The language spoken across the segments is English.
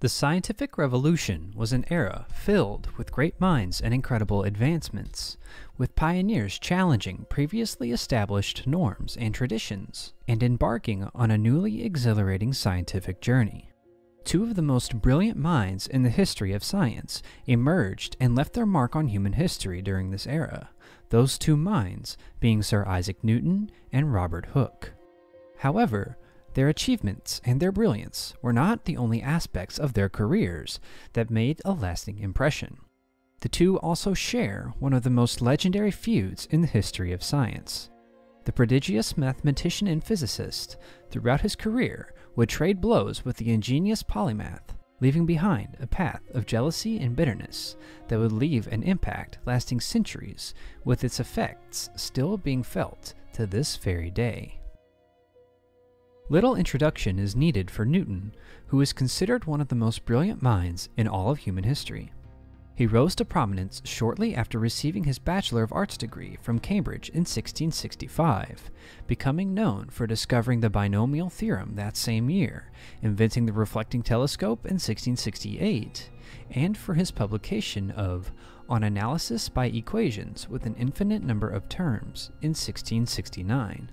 The scientific revolution was an era filled with great minds and incredible advancements, with pioneers challenging previously established norms and traditions, and embarking on a newly exhilarating scientific journey. Two of the most brilliant minds in the history of science emerged and left their mark on human history during this era, those two minds being Sir Isaac Newton and Robert Hooke. However, their achievements and their brilliance were not the only aspects of their careers that made a lasting impression. The two also share one of the most legendary feuds in the history of science. The prodigious mathematician and physicist, throughout his career, would trade blows with the ingenious polymath, leaving behind a path of jealousy and bitterness that would leave an impact lasting centuries, with its effects still being felt to this very day. Little introduction is needed for Newton, who is considered one of the most brilliant minds in all of human history. He rose to prominence shortly after receiving his Bachelor of Arts degree from Cambridge in 1665, becoming known for discovering the binomial theorem that same year, inventing the reflecting telescope in 1668, and for his publication of On Analysis by Equations with an Infinite Number of Terms in 1669.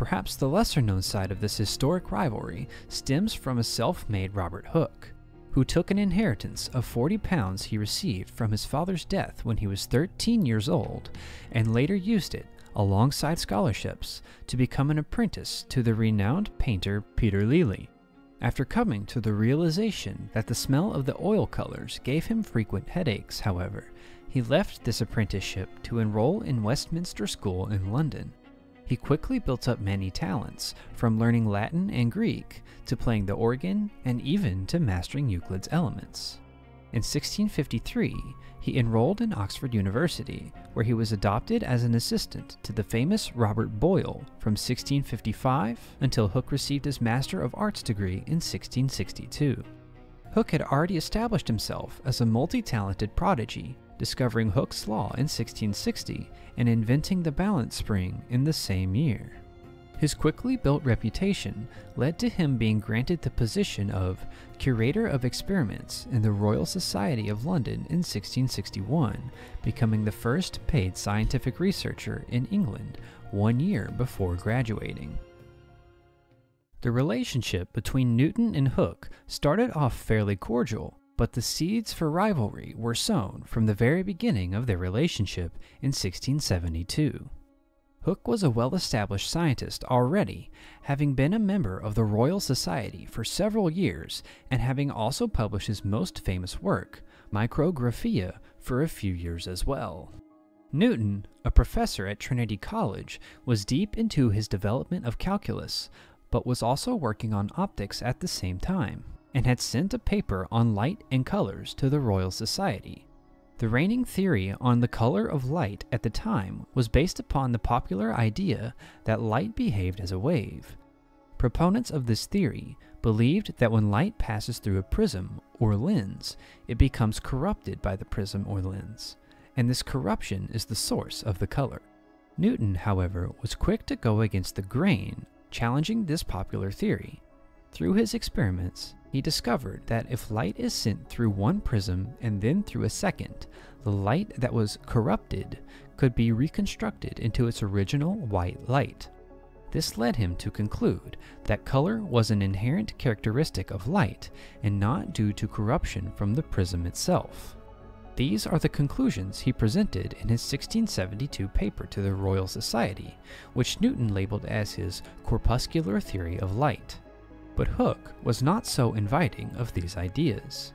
Perhaps the lesser known side of this historic rivalry stems from a self made Robert Hooke, who took an inheritance of 40 pounds he received from his father's death when he was 13 years old and later used it, alongside scholarships, to become an apprentice to the renowned painter Peter Lely. After coming to the realization that the smell of the oil colors gave him frequent headaches, however, he left this apprenticeship to enroll in Westminster School in London. He quickly built up many talents, from learning Latin and Greek to playing the organ and even to mastering Euclid's elements. In 1653, he enrolled in Oxford University, where he was adopted as an assistant to the famous Robert Boyle from 1655 until Hooke received his Master of Arts degree in 1662. Hooke had already established himself as a multi talented prodigy discovering Hooke's law in 1660 and inventing the balance spring in the same year. His quickly built reputation led to him being granted the position of Curator of Experiments in the Royal Society of London in 1661, becoming the first paid scientific researcher in England one year before graduating. The relationship between Newton and Hooke started off fairly cordial, but the seeds for rivalry were sown from the very beginning of their relationship in 1672. Hooke was a well established scientist already, having been a member of the Royal Society for several years and having also published his most famous work, Micrographia, for a few years as well. Newton, a professor at Trinity College, was deep into his development of calculus, but was also working on optics at the same time and had sent a paper on light and colors to the Royal Society. The reigning theory on the color of light at the time was based upon the popular idea that light behaved as a wave. Proponents of this theory believed that when light passes through a prism or lens, it becomes corrupted by the prism or lens, and this corruption is the source of the color. Newton, however, was quick to go against the grain, challenging this popular theory. Through his experiments, he discovered that if light is sent through one prism and then through a second, the light that was corrupted could be reconstructed into its original white light. This led him to conclude that color was an inherent characteristic of light and not due to corruption from the prism itself. These are the conclusions he presented in his 1672 paper to the Royal Society, which Newton labeled as his corpuscular theory of light but Hooke was not so inviting of these ideas.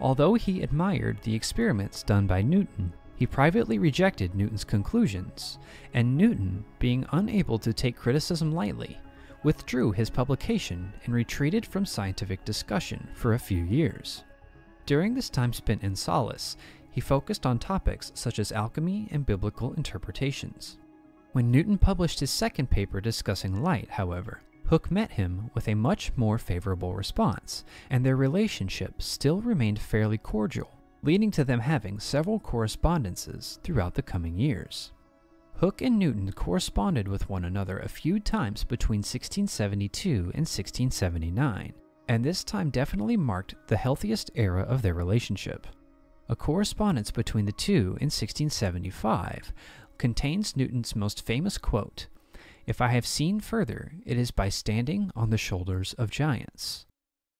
Although he admired the experiments done by Newton, he privately rejected Newton's conclusions, and Newton, being unable to take criticism lightly, withdrew his publication and retreated from scientific discussion for a few years. During this time spent in solace, he focused on topics such as alchemy and biblical interpretations. When Newton published his second paper discussing light, however, Hooke met him with a much more favorable response, and their relationship still remained fairly cordial, leading to them having several correspondences throughout the coming years. Hooke and Newton corresponded with one another a few times between 1672 and 1679, and this time definitely marked the healthiest era of their relationship. A correspondence between the two in 1675 contains Newton's most famous quote If I have seen further, it is by standing on the shoulders of giants.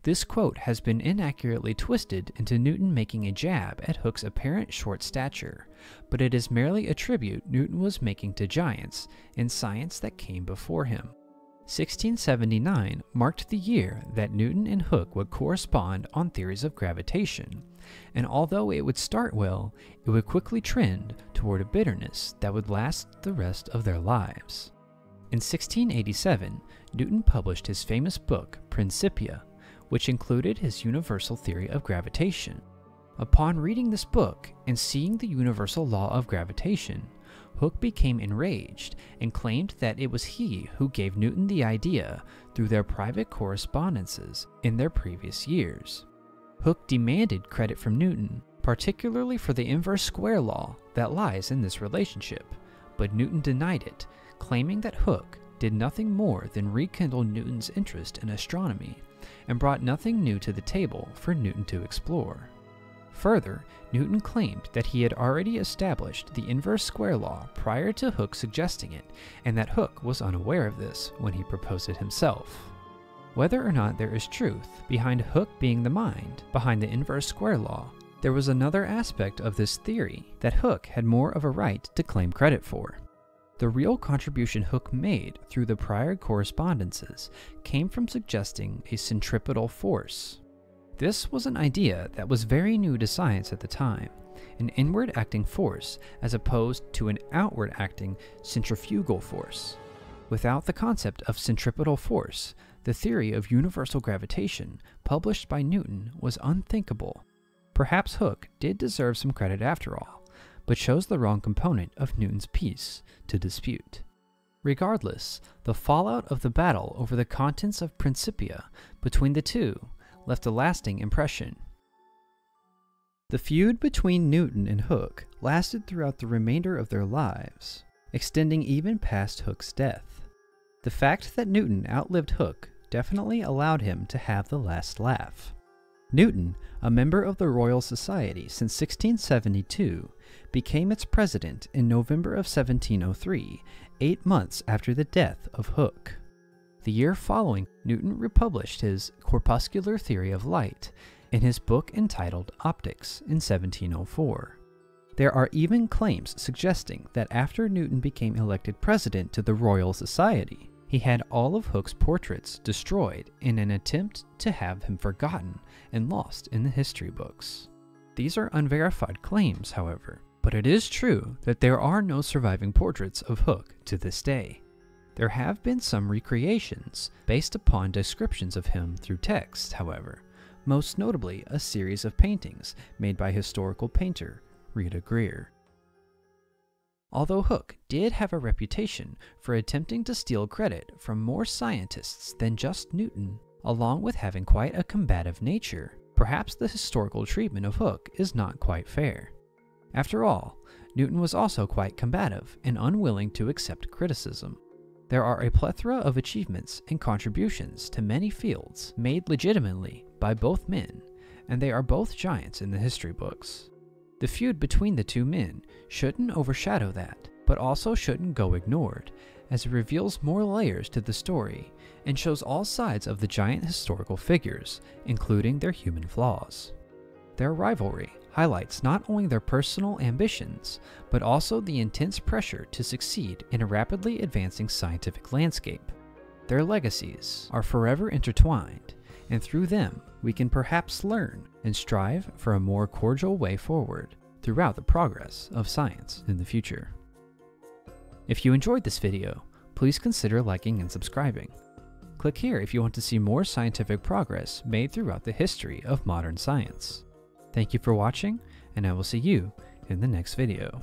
This quote has been inaccurately twisted into Newton making a jab at Hooke's apparent short stature, but it is merely a tribute Newton was making to giants in science that came before him. 1679 marked the year that Newton and Hooke would correspond on theories of gravitation, and although it would start well, it would quickly trend toward a bitterness that would last the rest of their lives. In 1687, Newton published his famous book, Principia, which included his universal theory of gravitation. Upon reading this book and seeing the universal law of gravitation, Hooke became enraged and claimed that it was he who gave Newton the idea through their private correspondences in their previous years. Hooke demanded credit from Newton, particularly for the inverse square law that lies in this relationship, but Newton denied it, claiming that Hooke did nothing more than rekindle Newton's interest in astronomy and brought nothing new to the table for Newton to explore. Further, Newton claimed that he had already established the inverse square law prior to Hooke suggesting it, and that Hooke was unaware of this when he proposed it himself. Whether or not there is truth behind Hooke being the mind behind the inverse square law, there was another aspect of this theory that Hooke had more of a right to claim credit for. The real contribution Hooke made through the prior correspondences came from suggesting a centripetal force. This was an idea that was very new to science at the time, an inward acting force as opposed to an outward acting centrifugal force. Without the concept of centripetal force, the theory of universal gravitation published by Newton was unthinkable. Perhaps Hooke did deserve some credit after all, but chose the wrong component of Newton's piece to dispute. Regardless, the fallout of the battle over the contents of Principia between the two left a lasting impression. The feud between Newton and Hooke lasted throughout the remainder of their lives, extending even past Hooke's death. The fact that Newton outlived Hooke definitely allowed him to have the last laugh. Newton, a member of the Royal Society since 1672, became its president in November of 1703, eight months after the death of Hooke. The year following, Newton republished his Corpuscular Theory of Light in his book entitled Opticks in 1704. There are even claims suggesting that after Newton became elected president to the Royal Society, he had all of Hooke's portraits destroyed in an attempt to have him forgotten and lost in the history books. These are unverified claims, however, but it is true that there are no surviving portraits of Hooke to this day. There have been some recreations based upon descriptions of him through text, however, most notably a series of paintings made by historical painter Rita Greer. Although Hooke did have a reputation for attempting to steal credit from more scientists than just Newton, along with having quite a combative nature, perhaps the historical treatment of Hooke is not quite fair. After all, Newton was also quite combative and unwilling to accept criticism. There are a plethora of achievements and contributions to many fields made legitimately by both men, and they are both giants in the history books. The feud between the two men shouldn't overshadow that, but also shouldn't go ignored, as it reveals more layers to the story and shows all sides of the giant historical figures, including their human flaws. Their rivalry highlights not only their personal ambitions, but also the intense pressure to succeed in a rapidly advancing scientific landscape. Their legacies are forever intertwined, and through them, we can perhaps learn and strive for a more cordial way forward throughout the progress of science in the future. If you enjoyed this video, please consider liking and subscribing. Click here if you want to see more scientific progress made throughout the history of modern science. Thank you for watching, and I will see you in the next video.